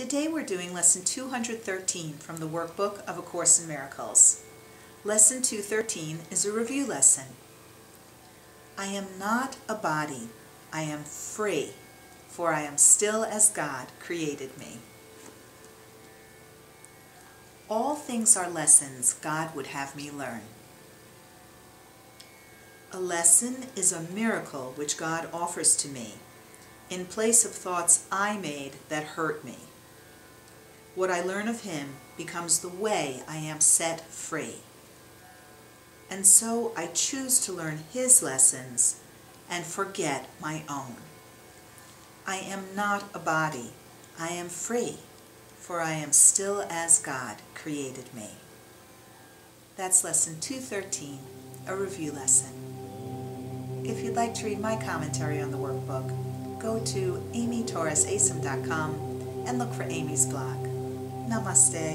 Today we're doing Lesson 213 from the Workbook of A Course in Miracles. Lesson 213 is a review lesson. I am not a body, I am free, for I am still as God created me. All things are lessons God would have me learn. A lesson is a miracle which God offers to me in place of thoughts I made that hurt me. What I learn of Him becomes the way I am set free. And so I choose to learn His lessons and forget my own. I am not a body, I am free, for I am still as God created me. That's Lesson 213, a review lesson. If you'd like to read my commentary on the workbook, go to amytorresacim.com and look for Amy's blog. Namastê.